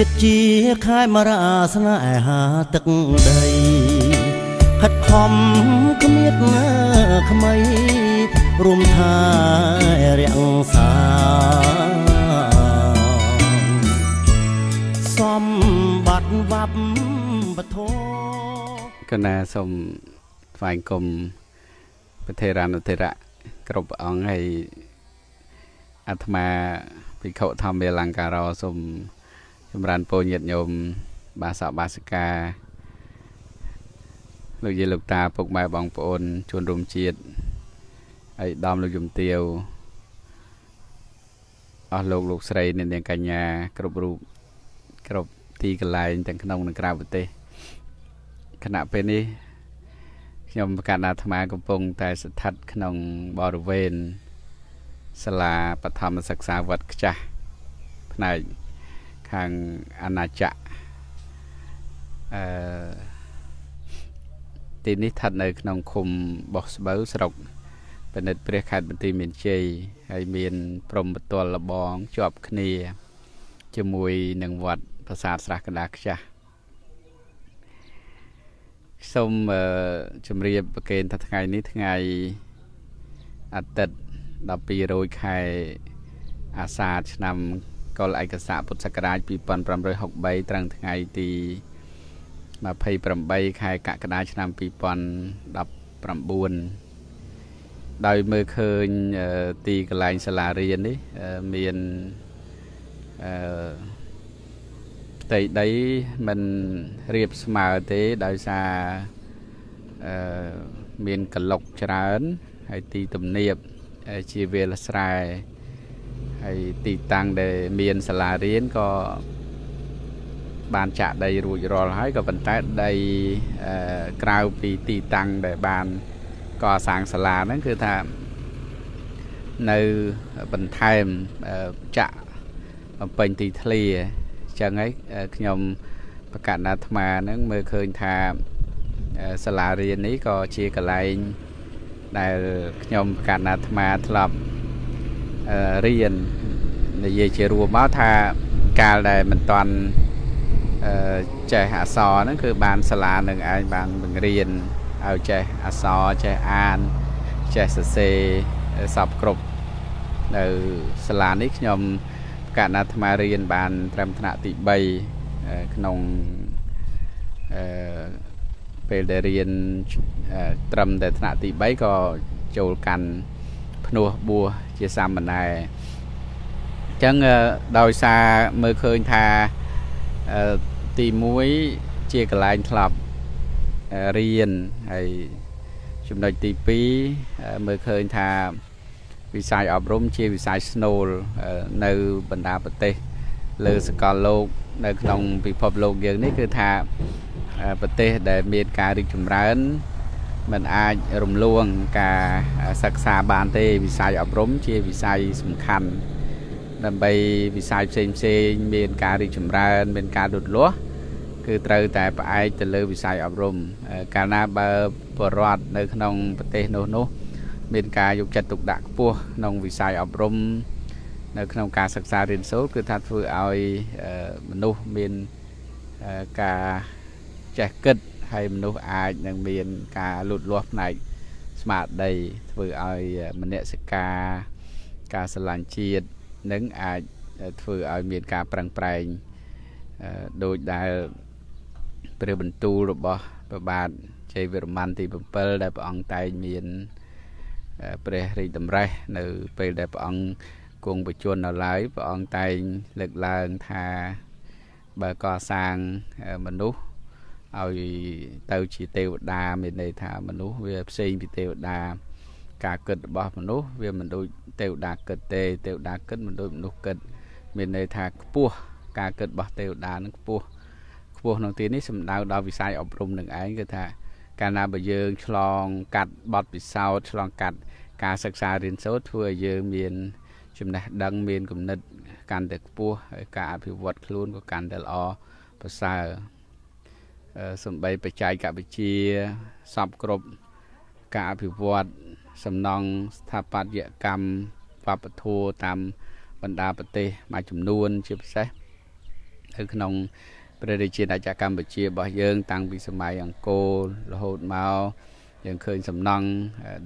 ជាតិជាខែមរាស្នេហាទឹកដីខិតខំគ្មៀតណាក្មៃរួមថារាំងសាសំបត្តិវប្បធម៌កណាសូមថ្វាយគុំប្រធេរានុធិរៈគ្រប់អង្គហើយអាត្មាភិក្ខុធម្មលង្ការោសូម ចម្រើនពរញាតិញោមបាសកបាសិកាលោកយាយលោកតាពុកម៉ែបងប្អូនជួនរួមជាតិហើយដំលោកយមទាវអស់លោកលោកស្រីអ្នកនាងកញ្ញា គ្រប់រូបគ្រប់ទីកន្លែងទាំងក្នុងនិងក្រៅប្រទេសគណៈពេលនេះខ្ញុំប្រកាសអាត្មាកំពុង តែស្ថិតក្នុងបរិវេណសាលាបឋមសិក្សាវត្តខ្ចាស់ផ្នែក ខាងអាណាចក្រអឺទីនេះស្ថិតនៅក្នុងឃុំបោះស្បូវស្រុកពិនិត្យព្រះខេត្តបន្ទាយមានជ័យហើយមានព្រំបទល់លបងជាប់គ្នា ជាមួយនឹងវត្តប្រាសាទស្រះកណ្ដាលខ្ចាស់សូមជម្រាបប្រគេនថាថ្ងៃនេះថ្ងៃអាទិត្យ12រោចខែអាសាឍឆ្នាំ កុលឯកសារពុទ្ធសករាជ2563ត្រឹងថ្ងៃទី28ខែកក្កដាឆ្នាំ2019ដោយមើលឃើញទីកន្លែងសាលារៀននេះមានអឺផ្ទៃដីមិនរៀបស្មើទេដោយសារអឺមានកលុកច្រើនហើយទីទំនាបជាវាលស្រែ ហើយទីតាំងដែលមានសាលារៀនក៏បានចាក់ដីរួចរាល់ហើយក៏ប៉ុន្តែដីក្រៅពីទីតាំងដែលបានកសាងសាលាហ្នឹងគឺថានៅបន្ថែមចាក់បំពេញទីធ្លាអញ្ចឹងហើយខ្ញុំប្រកាសអាត្មាហ្នឹងមើលឃើញថាសាលារៀននេះក៏ជាកន្លែងដែលខ្ញុំប្រកាសអាត្មាធ្លាប់ រៀននិយាយជារួមមកថាកាលដែលមិនតាន់ចេះអក្សរហ្នឹងគឺបានសាលានឹងឯងបានបង្រៀនឲ្យចេះអក្សរចេះអានចេះសរសេរសពគ្រប់នៅសាលានេះខ្ញុំកណ្ណាអាត្មារៀនបានត្រឹមថ្នាក់ទី3ក្នុងអឺពេលដែលរៀនត្រឹមតែថ្នាក់ទី3ក៏ចូលកាន់ភ្នោះបួស ជាសាមណេរអញ្ចឹងដោយសារមើលឃើញថាទី1ជាកន្លែងធ្លាប់រៀនហើយចំណុចទី2មើលឃើញថាវិស័យអប់រំជាវិស័យស្នូលនៅបណ្ដាប្រទេសលើសកលលោកនៅក្នុងពិភពលោកយើងនេះគឺថាប្រទេសដែលមានការរីកចម្រើន มันអាចរំលងការសិក្សាបានទេវិស័យអប់រំជាវិស័យសំខាន់ដើម្បីវិស័យផ្សេងផ្សេងមានការរីកចម្រើន មានការលូតលាស់គឺត្រូវតែផ្អែកទៅលើវិស័យអប់រំកាលណាបើបរដ្ឋនៅក្នុងប្រទេសនោះនោះមានការយកចិត្តទុកដាក់ខ្ពស់ក្នុងវិស័យអប់រំនៅក្នុងការសិក្សារៀនសូត្រគឺថាធ្វើឲ្យមនុស្សមានការចេះគិត ហើយមនុស្សអាចនឹងមានការលូតលាស់ផ្នែកស្មារតីធ្វើឲ្យមនសិការការស្រឡាញ់ជាតិនឹងអាចធ្វើឲ្យមានការប្រឹងប្រែងដោយដែលព្រះបន្ទូលរបស់ព្រះបាទជ័យវិរ្ម័នទី7ដែលព្រះអង្គតែងមានព្រះរាជតម្រេះនៅពេលដែលព្រះអង្គគង់បញ្ជន់នៅឡើយព្រះអង្គតែងលើកឡើងថាបើកសាងមនុស្ស ឲ្យទៅជាទេវតាមានន័យថាមនុស្សវាផ្សេងពីទេវតា ការគិតរបស់មនុស្សវាមិនដូចទេវតាគិតទេទេវតាគិតមិនដូចមនុស្សគិត មានន័យថាខ្ពស់ការគិតរបស់ទេវតានឹងខ្ពស់ខ្ពស់ក្នុងទីនេះសំដៅដល់វិស័យអប់រំនឹងឯងគឺថាកាលណាបើយើងឆ្លងកាត់បទពិសោធន៍ឆ្លងកាត់ការសិក្សារៀនសូត្រធ្វើឲ្យយើងមានចំណេះដឹងមានគំនិតកាន់តែខ្ពស់ហើយការអភិវឌ្ឍខ្លួនក៏កាន់តែល្អប្រសើរ សំបីបច្ចេកវិទ្យាសពគ្រប់ការអភិវឌ្ឍសំណង់ស្ថាបត្យកម្មវប្បធម៌តាមបណ្ដាប្រទេសមួយចំនួនជាពិសេស នៅក្នុងព្រះរាជាណាចក្រកម្ពុជារបស់យើង តាំងពីសម័យអង្គររហូតមកយើងឃើញសំណង់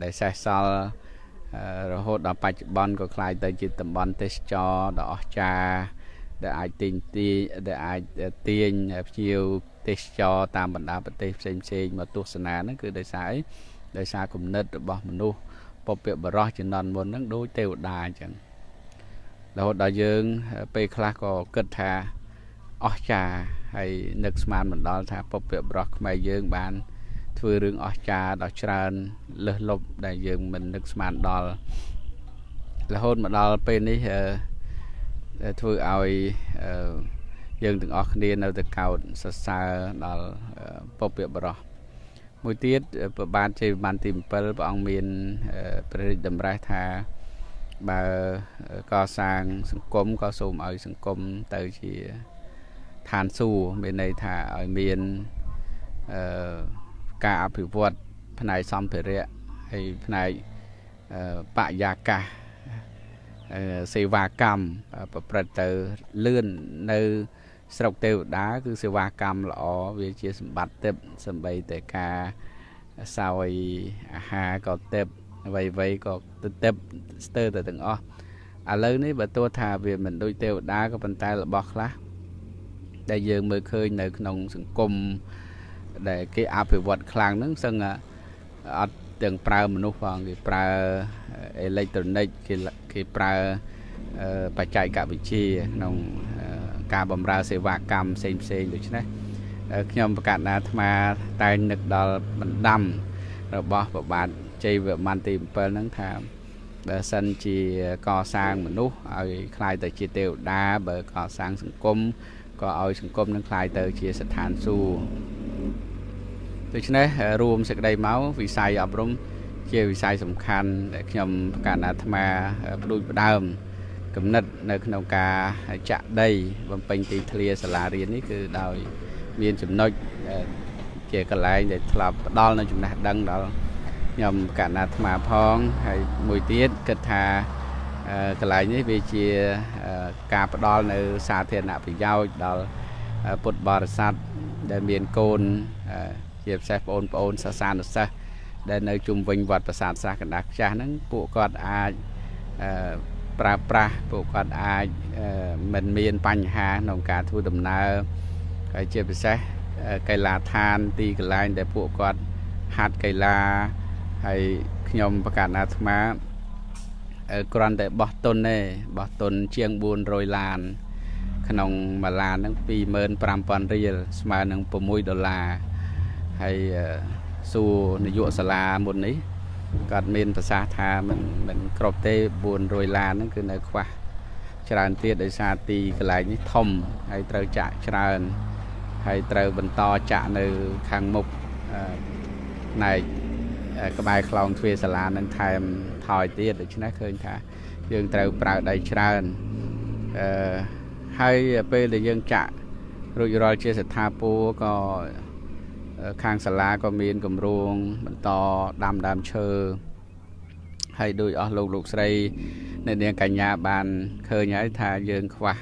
ដែលសេសសល់រហូតដល់បច្ចុប្បន្នក៏คล้ายទៅជាតំបន់ទេសចរដ៏អស្ចារ្យដែលអាចទាញទាញដែលអាចទាញភ្ញៀវ ទេសចរតាមបណ្ដាប្រទេសផ្សេងផ្សេងមកទស្សនាហ្នឹងគឺដោយសារអីដោយសារគំនិតរបស់មនុស្សពពកបរោះជំនាន់មុនហ្នឹងដូចទេវតាអញ្ចឹងរហូតដល់យើងពេលខ្លះក៏គិតថាអស្ចារ្យហើយនឹកស្មានមិនដល់ថាពពកបរោះខ្មែរយើងបានធ្វើរឿងអស្ចារ្យដ៏ច្រើនលើសលប់ដែលយើងមិននឹកស្មានដល់រហូតមកដល់ពេលនេះធ្វើឲ្យ យើងទាំងអស់គ្នានៅតែកោតសរសើរដល់ពពកបរោះមួយទៀតប្របាទជ័យវិមានទី7ព្រះអង្គមានព្រះរាជតម្រាស់ថាបើកសាងសង្គមក៏សូមឲ្យសង្គមទៅជាឋានសួគ៌មានន័យថាឲ្យមានអឺការអភិវឌ្ឍផ្នែកសម្ភារៈហើយផ្នែកបរិយាកាសសេវាកម្មប្រព្រឹត្តទៅលឿននៅ ស្រុកទេវតា គឺសេវាកម្មល្អវាជាសម្បត្តិទេពសំបីតែការសោយអាហារក៏ទេពអ្វីអ្វីក៏ទេពស្ទើរតែទាំងអស់ឥឡូវនេះបើទោះថាវាមិនដូចទេវតាក៏ប៉ុន្តែរបស់ខ្លះដែលយើងមើលឃើញនៅក្នុងសង្គមដែលគេអភិវឌ្ឍខ្លាំងហ្នឹងសឹងអត់ទាំងប្រើមនុស្សផងគេប្រើអេឡិចត្រូនិកគេគេប្រើបច្ចេកវិទ្យាក្នុង ការបម្រើសេវាកម្មផ្សេងផ្សេងដូច្នេះខ្ញុំប្រកាសអាត្មាតែងនឹកដល់បណ្ដាំរបស់ប្របាទជ័យវិមានទី7ហ្នឹងថាបើសិនជាកសាងមនុស្សឲ្យคล้ายទៅជាទេវតាបើកសាងសង្គមក៏ឲ្យសង្គមនឹងคล้ายទៅជាស្ថានសួគ៌ដូច្នេះរួមសេចក្តីមកវិស័យអប់រំជាវិស័យសំខាន់ដែលខ្ញុំប្រកាសអាត្មាផ្ដួចផ្ដើម គំនិតនៅក្នុងការចាក់ដី បំពេញទីធ្លាសាលារៀននេះគឺដោយមានចំណុចជាកន្លែងដែលធ្លាប់ផ្ដល់នៅចំណេះដឹងដល់ខ្ញុំកណ្ណាអាត្មាផងហើយមួយទៀតគិតថាកន្លែងនេះវាជាការផ្ដល់នៅសាធារណប្រយោជន៍ដល់ពុទ្ធបរិស័ទដែលមានកូនជាពិសេសបងប្អូនសាសានុសិស្សដែលនៅជុំវិញវត្តប្រាសាទស្រះកណ្ដាស់ខ្ចាស់ហ្នឹងពួកគាត់អាច ប្រើប្រាស់ពួកគាត់អាចមិនមានបញ្ហាក្នុងការធ្វើដំណើរហើយជាពិសេសកីឡាដ្ឋានទីកន្លែងដែលពួកគាត់ហាត់កីឡាហើយខ្ញុំប្រកាសអាត្មាគ្រាន់តែបោះទុនទេបោះទុនជាង400ឡាន ក្នុងមួយឡានហ្នឹង25000រៀលស្មើនឹង6ដុល្លារហើយសួរនាយកសាលាមុននេះ គាត់មានប្រសាសន៍ថាមិនមិនគ្រប់ទេ400ឡានហ្នឹងគឺនៅខ្វះច្រើនទៀតដោយសារទីកន្លែងនេះធំហើយត្រូវចាក់ច្រើនហើយត្រូវបន្តចាក់នៅខាងមុខផ្នែកក្បែរខ្លោងទ្វារសាលានឹងថែមថយទៀតដូច្នេះឃើញថា យើងត្រូវប្រើដៃច្រើនអឺហើយពេលដែលយើងចាក់រួចរាល់ជាស្ថាពរក៏ ខាងសាលាក៏មានគម្រោងបន្តដាំដើមឈើហើយដោយអស់លោកលោកស្រីអ្នកនាងកញ្ញាបានឃើញហើយថាយើងខ្វះ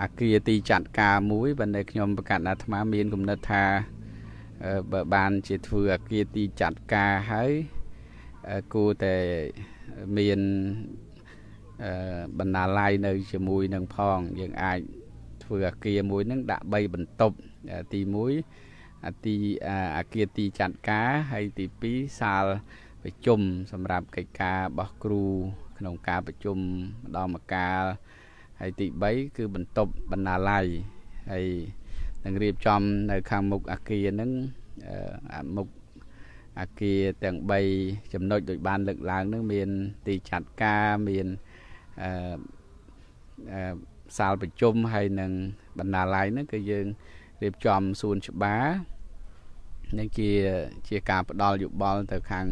អាគារទីចាត់ការមួយបើនៅខ្ញុំប្រកាសអាត្មាមានគំនិតថាបើបានជាធ្វើអាគារទីចាត់ការហើយគួរតែមានបណ្ណាល័យនៅជាមួយនឹងផងយើងអាចធ្វើអាគារមួយនឹងដាក់3បន្ទប់ទី1 ទីអាគារទីចាត់ការហើយទី2សាលប្រជុំសម្រាប់កិច្ចការរបស់គ្រូក្នុងការប្រជុំម្ដងម្កាលហើយទី3គឺបន្ទប់បណ្ណាល័យហើយនឹងរៀបចំនៅខាងមុខអាគារហ្នឹងមុខអាគារទាំង3ចំណុចដូចបានលើកឡើងនឹងមានទីចាត់ការមានអឺសាលប្រជុំហើយនឹងបណ្ណាល័យហ្នឹងគឺយើង រៀបចំសួនច្បារនឹងជាជាការផ្ដល់យោបល់ទៅខាង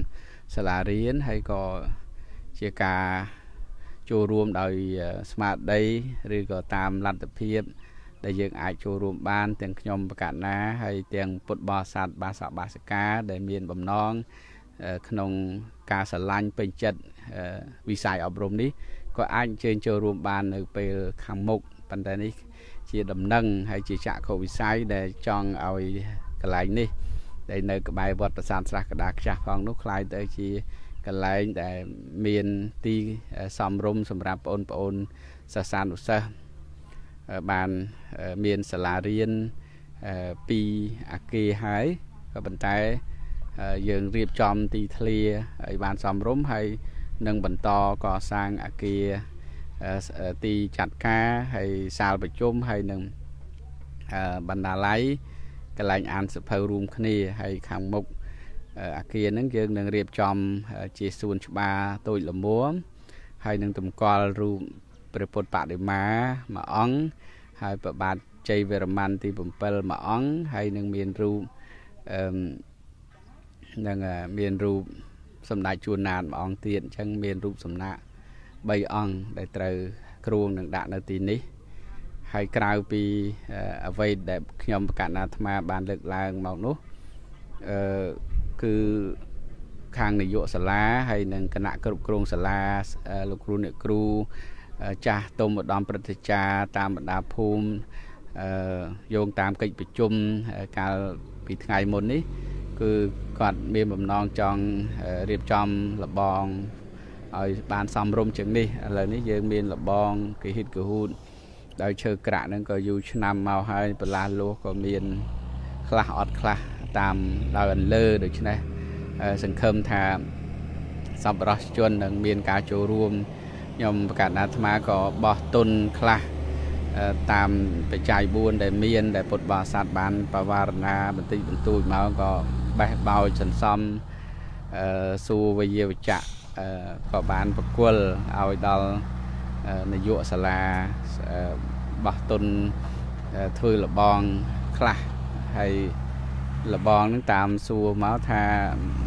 សាលារៀនហើយក៏ជាការចូលរួមដោយស្មារតីឬក៏តាមលទ្ធភាពដែលយើងអាចចូលរួមបាន ទាំងខ្ញុំបកណាហើយទាំងពុទ្ធបរិស័ទបាសបាសិកាដែលមានបំណងក្នុងការស្រឡាញ់ពេញចិត្តវិស័យអប់រំនេះក៏អាចអញ្ជើញចូលរួមបាននៅពេលខាងមុខប៉ុន្តែនេះ ជាដំណឹងហើយជាចក្ខុវិស័យដែលចង់ឲ្យកន្លែងនេះដែលនៅក្បែរវត្តប្រាសាទស្រះកដាខ្ចាស់ផងនោះคล้ายទៅជាកន្លែងដែលមានទីសំរុំសម្រាប់បងប្អូនសាសានុសិស្សបានមានសាលារៀនពីអាគារហើយក៏ប៉ុន្តែយើងរៀបចំទីធ្លាឲ្យបានសមរម្យហើយនឹងបន្តកសាងអាគារ ទីចាត់ការហើយសាលប្រជុំហើយនឹងបណ្ណាល័យកន្លែងអានសភៅរួមគ្នាហើយខាងមុខអាគារហ្នឹងយើងនឹងរៀបចំជាសួនច្បារតូចល្មមហើយនឹងតម្កល់រូបព្រះពុទ្ធបដិមាមួយអង្គហើយប្របាទជ័យវរ្ម័នទី7មួយអង្គហើយនឹងមានរូបអឺនឹងមានរូបសម្ដេចជួនណាតមួយអង្គទៀតអញ្ចឹងមានរូបសំណាក 3អង្គដែលត្រូវគ្រួងនឹងដាក់នៅទីនេះហើយក្រៅពីអ្វីដែលខ្ញុំប្រកាសអាត្មាបានលើកឡើងមកនោះអឺគឺខាងនាយកសាលាហើយនិងគណៈគ្រប់គ្រងសាលាលោកគ្រូអ្នកគ្រូចាស់ទុំឧត្តមព្រឹទ្ធាចារ្យតាមបណ្ដាភូមិអឺយោងតាមកិច្ចប្រជុំកាលពីថ្ងៃមុននេះ គឺគាត់មានបំណងចង់រៀបចំលបង ឲ្យបានសំរុំជាងនេះឥឡូវនេះយើងមានលបងគេហ៊ីតកាហ៊ូតដោយឈើក្រាក់ហ្នឹងក៏យូរឆ្នាំមកហើយបន្លាស់លោះក៏មាន ខ្លះអត់ខ្លះតាមដោយអន្លើដូច្នេះសង្ឃឹមថាសប្បុរសជននឹងមានការចូលរួមខ្ញុំប្រកាសអាត្មាក៏បោះទុនខ្លះតាមបច្ច័យ4ដែលមាន ដែលពុទ្ធបរិស័ទបានបវារណាបន្តិចបន្តួចមកក៏បេះបោចសន្សំអឺសួរវិយវចៈ ក៏បានប្រគល់ឲ្យដល់នាយកសាលាបោះទុនធ្វើលបងខ្លះហើយលបងនឹងតាមសួរមកថា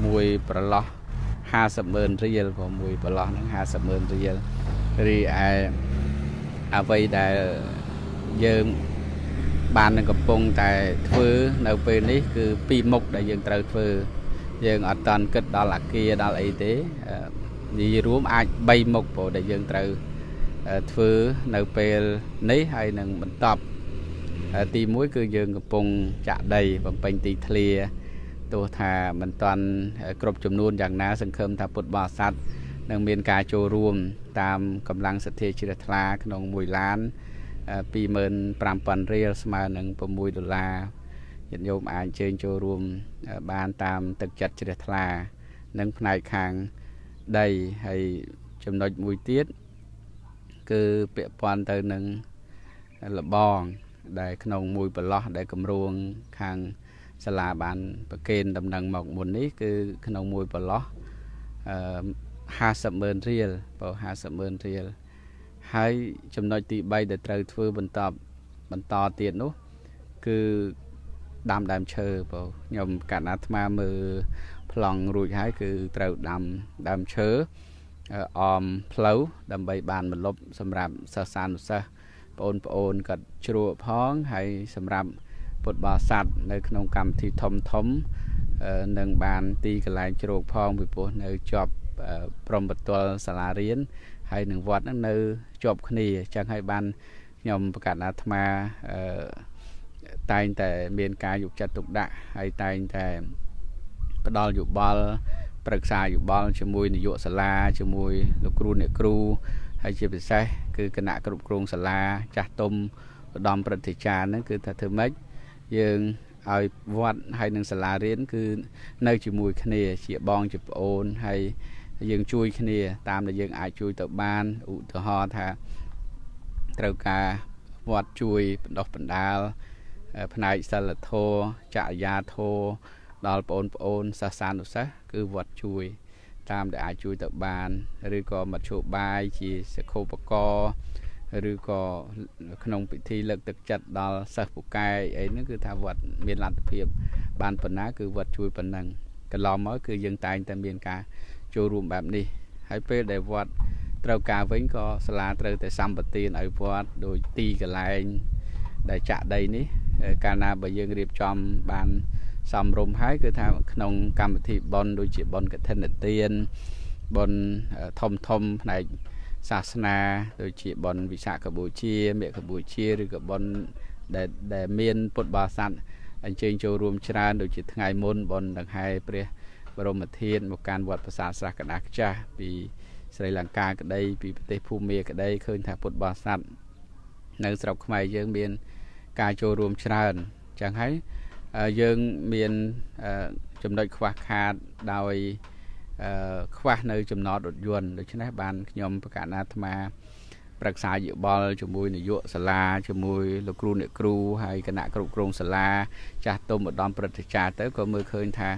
មួយប្រឡោះ50ម៉ឺនរៀលព្រោះមួយប្រឡោះនឹង50ម៉ឺនរៀលរីឯអ្វីដែលយើងបាននឹងកំពុងតែធ្វើនៅពេលនេះគឺពីរមុខដែលយើងត្រូវធ្វើយើងអត់តាន់គិតដល់អាគារដល់អីទេ និយាយរួមអាច3មុខព្រោះដែលយើងត្រូវធ្វើនៅពេលនេះហើយនឹងបន្តទី1គឺយើងកំពុងចាក់ដីបំពេញទីធ្លាទោះថាមិនតាន់គ្រប់ចំនួនយ៉ាងណា សង្ឃឹមថាពុទ្ធបរិស័ទនឹងមានការចូលរួម តាមកម្លាំងសទ្ធាជ្រះថ្លាក្នុង1ឡាន25000រៀលស្មើនឹង6ដុល្លារញាតិញោមអាចអញ្ជើញចូលរួម បានតាមទឹកចិត្តជ្រះថ្លា និងផ្នែកខាង ដីហើយចំណុចមួយទៀតគឺពាក់ព័ន្ធទៅនឹងលបងដែលក្នុងមួយប្រឡោះដែលគម្រោងខាងសាលាបានប្រកេនដំណឹងមកមុននេះគឺក្នុងមួយប្រឡោះអឺ50ម៉ឺនរៀលបើ50ម៉ឺនរៀលហើយចំណុចទី3ដែលត្រូវធ្វើបន្តបន្តទៀតនោះគឺដាំដើមឈើបើខ្ញុំកាត់អាត្មាមើល ប្លង់រួចហើយគឺត្រូវដាំដើមឈើអមផ្លូវដើម្បីបានមលប់សម្រាប់សិស្សានុសិស្សបងប្អូនក៏ជ្រក់ផងហើយសម្រាប់ពុទ្ធបរិស័ទនៅក្នុងកម្មវិធីធំធំនឹងបានទីកន្លែងជ្រោកផងពីព្រោះនៅជាប់ព្រំបទលសាលារៀនហើយនឹងវត្តនឹងនៅជាប់គ្នាអញ្ចឹងហើយបានខ្ញុំប្រកាសអាត្មាតែងតែមានការយកចិត្តទុកដាក់ហើយតែងតែ ផ្ដល់យោបល់ប្រឹក្សាយោបល់ជាមួយនាយកសាលាជាមួយលោកគ្រូអ្នកគ្រូហើយជាពិសេសគឺគណៈគ្រប់គ្រងសាលាចាស់ទុំឧត្តមព្រឹទ្ធាចារ្យហ្នឹងគឺថាធ្វើម៉េចយើងឲ្យវត្តហើយនឹងសាលារៀនគឺនៅជាមួយគ្នាជាបងជាប្អូនហើយយើងជួយគ្នាតាមដែលយើងអាចជួយទៅបានឧទាហរណ៍ថាត្រូវការវត្តជួយបណ្ដោះបណ្ដាលផ្នែកសិលធម៌ចរិយាធម៌ ដល់បងប្អូនសាសានុសិស្សគឺវត្តជួយ តាមដែលអាចជួយទៅបាន ឬក៏មធ្យោបាយជាសិក្ខោបករឬក៏ក្នុងពិធីលើកទឹកចិត្តដល់សិស្សពូកែអីហ្នឹងគឺថាវត្តមានលទ្ធភាព បានប៉ុណ្ណាគឺវត្តជួយប៉ុណ្ណឹងកន្លងមកគឺយើងតែងតែមានការចូលរួមបែបនេះហើយពេលដែលវត្តត្រូវការវិញក៏សាលាត្រូវតែសម្បទានឲ្យវត្តដោយទីកន្លែងដែលចាក់ដីនេះកាលណាបើយើងរៀបចំបាន សំរុំហើយគឺថាក្នុងកម្មវិធីប៉ុនដូចជាប៉ុនកឋិនទានប៉ុនធំធំផ្នែកសាសនាដូចជាបនវិសាខបូជាមេខបូជាឬក៏បនដែលដែលមានពុទ្ធបរិស័ទអញ្ជើញចូលរួមច្រើនដូចជាថ្ងៃមុនបនដង្ហែព្រះបរមធាតុមកកាន់វត្តប្រាសាទស្រះកដាខ្ចាស់ពីស្រីលង្កាក្តីពីប្រទេសភូមាក្តីឃើញថាពុទ្ធបរិស័ទនៅស្រុកខ្មែរយើងមាន ការចូលរួមច្រើនចឹងហើយ យើងមានចំណុចខ្វះខាតដោយខ្វះនៅចំណតរថយន្តដូច្នេះបានខ្ញុំប្រកាសអាត្មាប្រឹក្សាយោបល់ជាមួយនាយកសាលាជាមួយលោកគ្រូអ្នកគ្រូហើយគណៈគ្រប់គ្រងសាលាចាស់ទុំឧត្តមព្រឹទ្ធាចារ្យទៅក៏មើលឃើញថា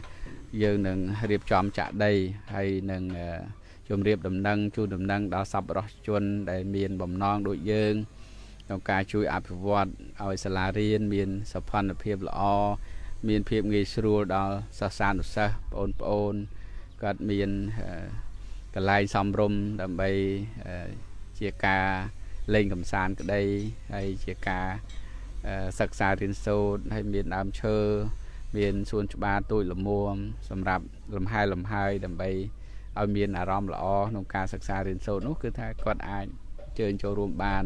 យើងនឹងរៀបចំចាក់ដីហើយនឹងជំរាបដំណឹងជូនដំណឹងដល់សប្បុរសជនដែលមានបំណងដូចយើង ក្នុងការជួយអភិវឌ្ឍឲ្យសាលារៀនមានសោភ័ណភាពល្អមានភាពងាយស្រួលដល់សិស្សានុសិស្សបងប្អូនគាត់មានកន្លែងសំរុំដើម្បីជាការលេងកំសាន្តក្តីហើយជាការសិក្សារៀនសូត្រហើយមានដើមឈើមានសួនច្បារទូចល្មមសម្រាប់លំហែលំហើយដើម្បីឲ្យមានអារម្មណ៍ល្អក្នុងការសិក្សារៀនសូត្រនោះគឺថាគាត់អាចជើញចូលរួមបាន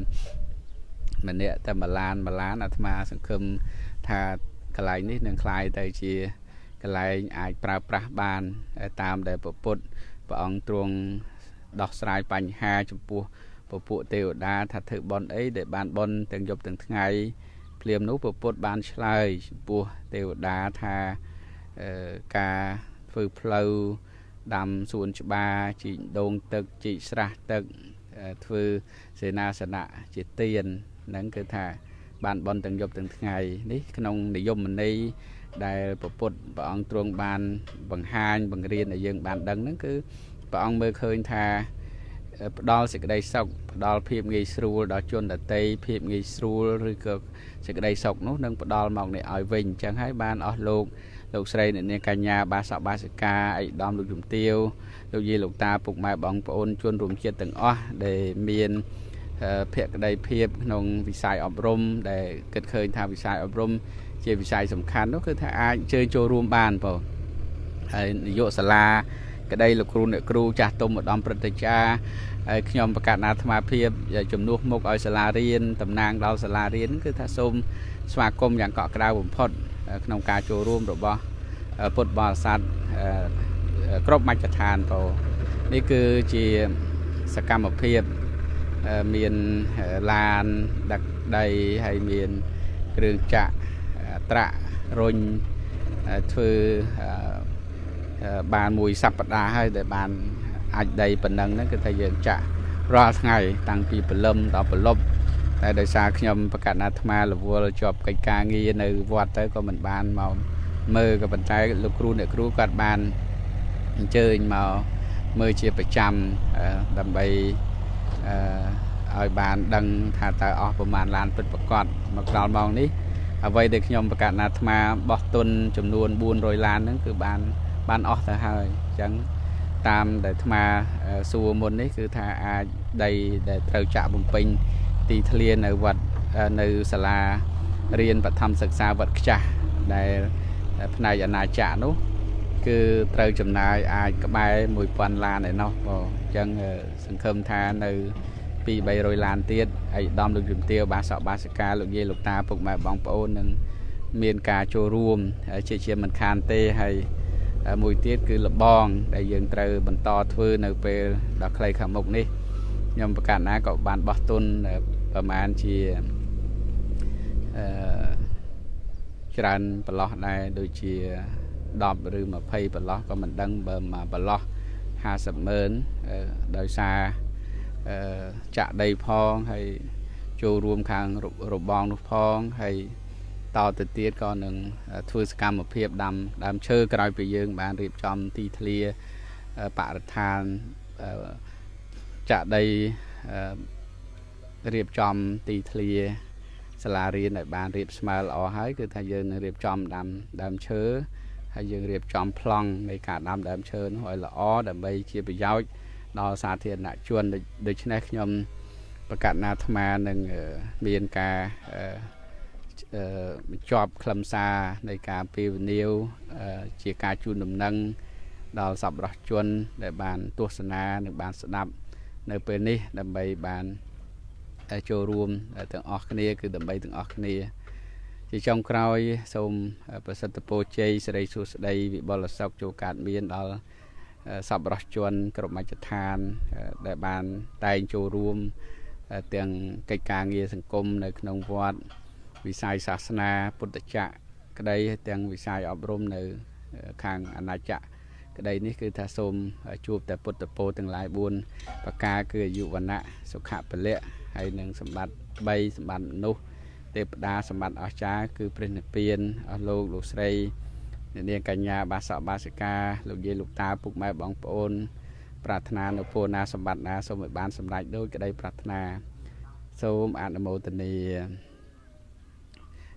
ម្នាក់តែម្លានម្លានអាត្មាសង្ឃឹមថាកន្លែងនេះនឹងคล้ายទៅជាកន្លែងអាចប្រើប្រាស់បានតាមដែលពពុទ្ធព្រះអង្គទ្រង់ដោះស្រាយបញ្ហាចំពោះពពួកទេវតាថាធ្វើបន់អីដែលបានបន់ទាំងយប់ទាំងថ្ងៃភ្លាមនោះពពុទ្ធបានឆ្លើយចំពោះទេវតាថាការធ្វើផ្លូវដាំសួនច្បារជីកដូងទឹកជីកស្រះទឹកធ្វើសេនាសនៈជាទៀន ហ្នឹងគឺថាបានបន់ទាំងយប់ទាំងថ្ងៃនេះក្នុងនិយមន័យដែលពពុទ្ធព្រះអង្គទ្រង់បានបង្ហាញបង្រៀនឲ្យយើងបានដឹងហ្នឹងគឺព្រះអង្គមើលឃើញថាផ្ដល់សេចក្តីសុខផ្ដល់ភាពងាយស្រួលដល់ជនដតីភាពងាយស្រួលឬក៏សេចក្តីសុខនោះនឹងផ្ដល់មកនេះឲ្យវិញអញ្ចឹងហើយបានអស់លោកលោកស្រីអ្នកនាងកញ្ញាបាសកបាសិកាអៃដាមលោកជំទាវលោកយាយលោកតាពុកម៉ែបងប្អូនជនរួមជាតិទាំងអស់ដែលមាន ភក្តីភាពក្នុងវិស័យអប់រំ ដែលគិតឃើញថាវិស័យអប់រំ ជាវិស័យសំខាន់នោះគឺថាអាចជើញចូលរួមបានបងហើយនាយកសាលាក្តីលោកគ្រូអ្នកគ្រូចាស់ទុំឧត្តមព្រឹទ្ធាចារ្យហើយខ្ញុំប្រកាសអាត្មាភាពជំនួសមុខឲ្យសាលារៀនតំណាងដល់សាលារៀនគឺថាសូមស្វាគមន៍យ៉ាងកក់ក្ដៅបំផុត ក្នុងការចូលរួមរបស់ពុទ្ធបរិស័ទគ្រប់មជ្ឈដ្ឋានបងនេះគឺជាសកម្មភាព មានឡានដឹកដីហើយមានគ្រឿងចាក់ត្រាក់រុញធ្វើបានមួយសប្តាហ៍ហើយដែលបានអាចដីប៉ុណ្ណឹងហ្នឹងគឺថាយើងចាក់រាល់ថ្ងៃ តាំងពីព្រលឹមដល់ព្រលប់តែដោយសារខ្ញុំប្រកាសអាត្មារវល់ជាប់កិច្ចការងារនៅវត្តទៅក៏មិនបានមកមើលក៏ប៉ុន្តែលោកគ្រូអ្នកគ្រូគាត់បានអញ្ជើញមកមើលជាប្រចាំដើម្បីអឺ ឲ្យបានដឹងថាតើអស់ប្រមាណឡានពិតប្រកបមកដល់ម៉ោងនេះអ្វីដែលខ្ញុំប្រកាសអាត្មាបោះទុនចំនួន400ឡានហ្នឹងគឺបានបានអស់ទៅហើយអញ្ចឹងតាមដែលអាត្មាសួរមុននេះគឺថាអាចដីដែលត្រូវចាក់បំពេញទីធ្លានៅវត្តនៅសាលារៀនបឋមសិក្សាវត្តខ្ចាស់ដែលផ្នែកអាណាចក្រនោះ គឺត្រូវចំណាយអាចក្បែរ1000ឡានឯណោះបងអញ្ចឹង សង្ឃឹមថានៅពី300ឡានទៀតឯកឧត្តមលោកជំទាវបាសកបាសិកាលោកយាយលោកតាពុកម៉ែបងប្អូននឹងមានការចូលរួម ជាជាមិនខានទេហើយមួយទៀតគឺលបង ដែលយើងត្រូវបន្តធ្វើនៅពេលដល់ខ្លីខាងមុខនេះខ្ញុំប្រកាសណាក៏បានបោះទុនប្រហែលជាអឺច្រើនប្រឡោះដែរដូចជា10ឬ20ប្រឡោះក៏មិនដឹងបើមកប្រឡោះ 50ម៉ឺនដោយសារអឺចាក់ដីផងហើយចូលរួមខាងរបងនោះផងហើយតទៅទៀតក៏នឹងធ្វើសកម្មភាពដាំដើមឈើក្រោយពីយើង បានរៀបចំទីធ្លាបរិស្ថានចាក់ដីរៀបចំទីធ្លាសាលារៀនឲ្យបានរៀបស្មើល្អហើយគឺថាយើងនឹងរៀបចំដាំដើមឈើ ហើយយើងរៀបចំប្លង់នៃការដាំដើមឈើនោះឲ្យល្អដើម្បីជាប្រយោជន៍ដល់សាធារណជនដូច្នេះខ្ញុំប្រកាសណាអាត្មានឹងមានការបញ្ចប់ខ្លឹមសារនៃការពីវនីវជាការជូនដំណឹងដល់សប្បុរសជន ដែលបានទស្សនានិងបានស្ដាប់នៅពេលនេះដើម្បីបានចូលរួមទាំងអស់គ្នាគឺដើម្បីទាំងអស់គ្នា ជាចុងក្រោយសូមប្រសិទ្ធពរជ័យសិរីសួស្តីវិបុលសុខចូលកើតមានដល់សពរស់ជនគ្រប់មជ្ឈដ្ឋានដែលបានតែងចូលរួម ទាំងកិច្ចការងារសង្គមនៅក្នុងវត្តវិស័យសាសនាពុទ្ធចក្រក្តីទាំងវិស័យអប់រំនៅខាងអាណាចក្រក្តីនេះគឺថាសូមជួបតែពុទ្ធពោទាំងឡាយ4ប្រការគឺអាយុវណ្ណៈសុខៈពលៈហើយនឹងសម្បត្តិ3សម្បត្តិមនុស្ស ទេពតាសម្បត្តិអស្ចារ្យគឺព្រះនិព្វានអស់លោកលោកស្រីអ្នកនាងកញ្ញាបាសកបាសិកាលោកយាយលោកតាពុកម៉ែបងប្អូន ប្រាថ្នានៅពោណាសម្បត្តិណាសូមឲ្យបានសម្រេចដោយក្តីប្រាថ្នាសូមអនុមោទនា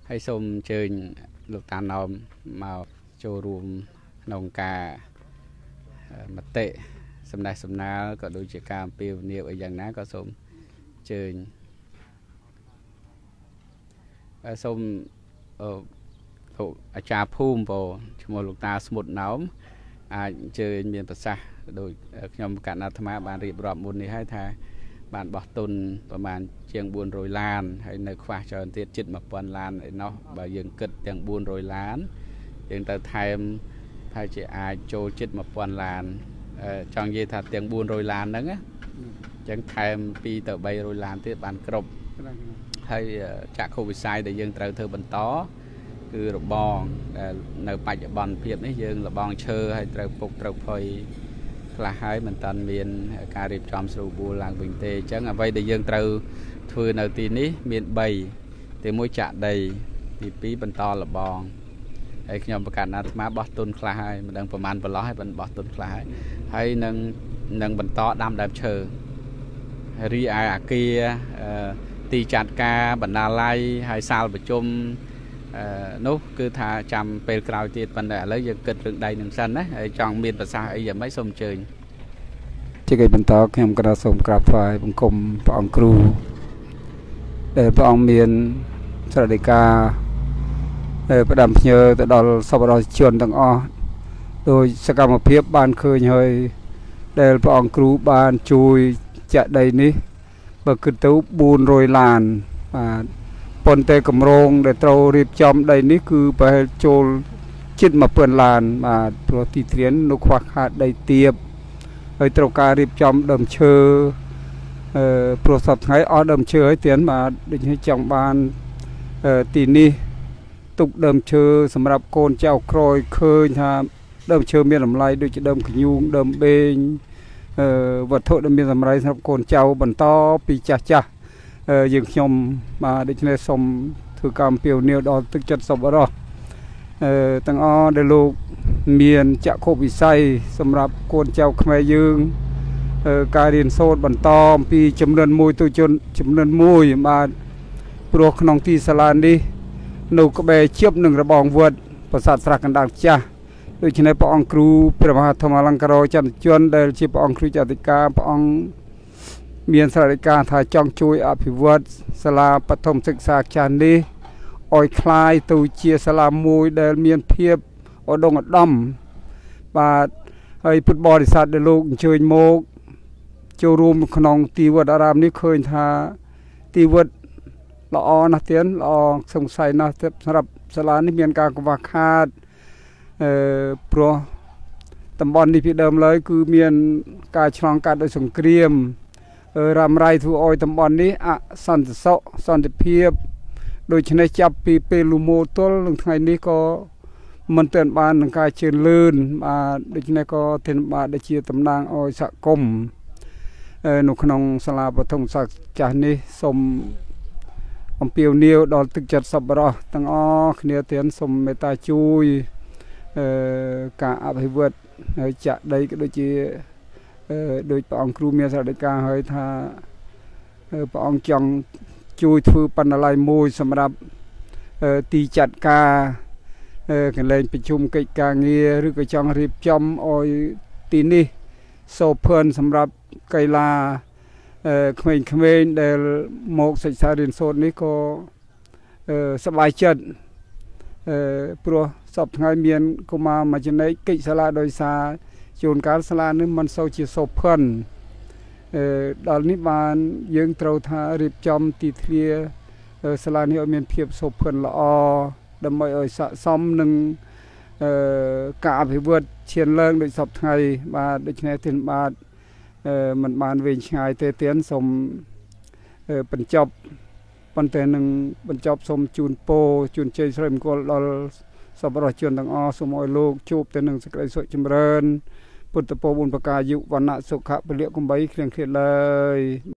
ហើយសូមអញ្ជើញលោកតាណោមមកចូលរួមក្នុងការមតិសម្ដែងសំណើក៏ដូចជាការអំពាវនាវអីយ៉ាងណាក៏សូមអញ្ជើញ សូមលោកអាចារ្យភូមិបងឈ្មោះលោកតាស្មុតណោមអាចអញ្ជើញមានប្រសាសន៍ដោយខ្ញុំកណ្ដាអាត្មាបានរៀបរាប់មុននេះហើយថា បានបោះទុនប្រហែលជាង400ឡានហើយនៅខ្វះច្រើនទៀតជិត1000ឡានឯណោះបើយើងគិតទាំង400ឡានយើងទៅថែមប្រហែលជាអាចចូលជិត1000ឡានចង់និយាយថាទាំង400ឡានហ្នឹងណាអញ្ចឹងថែម2ទៅ300ឡានទៀតបានគ្រប់ ហើយចាក់ខុវិស័យដែលយើងត្រូវធ្វើបន្តគឺរបងដែលនៅបច្ចុប្បន្នភាពនេះយើងរបងឈើហើយត្រូវពុកត្រូវផុយខ្លះហើយមិនតាន់មាន ការរៀបចំស្រួលបួលឡើងវិញទេអញ្ចឹងអ្វីដែលយើងត្រូវធ្វើនៅទីនេះមាន3ទី1ចាក់ដីទី2បន្តរបងហើយខ្ញុំប្រកាសអាត្មាបោះទុនខ្លះហើយមិនដឹងប្រមាណប្រឡោះហើយបោះទុនខ្លះហើយហើយនឹងនឹងបន្តដាំដើមឈើរីឯអាគារ ទីចាត់ការបណ្ណាល័យហើយសាលប្រជុំនោះគឺថាចាំពេលក្រោយទៀតប៉ុន្តែឥឡូវយើងគិតរឿងដៃនឹងសិនណាហើយចង់មានប្រសាសន៍អីយ៉ាងម៉េចសូមអញ្ជើញជាកិច្ចបន្តខ្ញុំក៏សូមក្រាបថ្វាយបង្គំព្រះអង្គគ្រូដែលព្រះអង្គមានស្រដីកាផ្ដាំភ្ញើទៅដល់សពរដ្ឋជនទាំងអស់ដោយសកម្មភាពបានឃើញហើយដែលព្រះអង្គគ្រូបានជួយចាក់ដីនេះ បើគិតទៅ400ឡានបាទប៉ុន្តែកម្រងដែលត្រូវរៀបចំដីនេះគឺប្រហែលចូលជិត1000ឡានបាទព្រោះទីធ្លាននៅខ្វះខាតដីទៀបហើយត្រូវការរៀបចំដើមឈើអឺព្រោះសប្តាហ៍ថ្ងៃអស់ដើមឈើហើយទៀនបាទដូចនេះចង់បានទីនេះទុកដើមឈើសម្រាប់កូនចៅក្រោយឃើញថាដើមឈើមានតម្លៃដូចជាដើមខ្ញូងដើមបេងអឺ វត្ថុដែលមានតម្លៃសម្រាប់កូនចៅបន្តពីចាស់ចាស់យើងខ្ញុំបាទដូច្នេះសូមធ្វើកម្មពីវនីវដល់ទឹកចិត្តសពរោះអឺទាំងអស់ដែលលោកមានចក្ខុវិស័យសម្រាប់កូនចៅខ្មែរយើងការរៀនសូត្របន្តអំពីចំនួនមួយទៅជនចំនួនមួយបាទព្រោះក្នុងទីសាលានេះ នៅក្បែរជៀបនឹងរបងវត្តប្រាសាទស្រះកណ្ដាលចាស់ ដូច្នេះព្រះអង្គគ្រូព្រះមហាធម្មអលង្ការចន្ទជនដែលជាព្រះអង្គគ្រូចតិកាព្រះអង្គមានស្រែការថាចង់ជួយអភិវឌ្ឍសាលាបឋមសិក្សាចាស់នេះឲ្យคล้ายទៅជាសាលាមួយដែលមានភាពឧត្តមឧត្តមបាទហើយពុទ្ធបរិស័ទដែលលោកអញ្ជើញមកចូលរួមក្នុងទីវត្តអារាមនេះឃើញថាទីវត្តល្អណាស់ទៀតល្អសង្ស័យណាស់សម្រាប់សាលានេះមានការកង្វះខាតអឺ ព្រោះតំបន់នេះពីដើមឡើយគឺមាន ការឆ្លងកាត់ដោយសង្គ្រាមរ៉ាំរ៉ៃធ្វើឲ្យតំបន់នេះអសន្តិសុខសន្តិភាពដូច្នេះចាប់ពីពេលលូម៉ូទល់នឹងថ្ងៃនេះក៏មិនទាន់បាននឹងការជឿនលឿនបាទដូច្នេះក៏ធានបាទដែលជាតំណាងឲ្យសហគមន៍នៅក្នុងសាលាបឋមសិក្សាចាស់នេះសូមអំពាវនាវដល់ទឹកចិត្តសប្បុរសទាំងអស់គ្នាទាំងសូមមេត្តាជួយអឺ ការអភិវឌ្ឍហើយចាក់ដីក៏ដូចជាដោយព្រះអង្គគ្រូមានស្រដីកាហើយថាព្រះអង្គចង់ជួយធ្វើបណ្ណាល័យមួយសម្រាប់ទីចាត់ការកន្លែងប្រជុំកិច្ចការងារឬក៏ចង់រៀបចំឲ្យទីនេះសូភឿនសម្រាប់កីឡាក្មេងៗដែលមកសិក្សារៀនសូត្រនេះក៏សប្បាយចិត្តព្រោះ សពថ្ងៃមានកុមារមួយចំណែកកិច្ចសាលាដោយសារជួនកាលសាលានេះមិនសូវជាសោភ័ណអអឺដល់នេះបានយើងត្រូវថារៀបចំទីធ្លាសាលានេះឲ្យមានភាពសុភិនល្អដើម្បីឲ្យស័ក្តិសមនឹងអឺការអភិវឌ្ឍឈានឡើងដូចសពថ្ងៃបាទដូច្នេះទានបាទអឺมันបានវែងឆ្ងាយទេទានសូមបញ្ចប់ប៉ុន្តែនឹងបញ្ចប់សូមជូនពរជូនជ័យស្រីមង្គលដល់ សប្បុរសជនទាំងអស់សូមឲ្យលោកជួបទៅនឹងសេចក្តីសុខចម្រើនពុទ្ធពរបុណ្យប្រការយុវណ្ណៈសុខៈពលៈកំបីគ្រៀងគ្រៀតឡើយ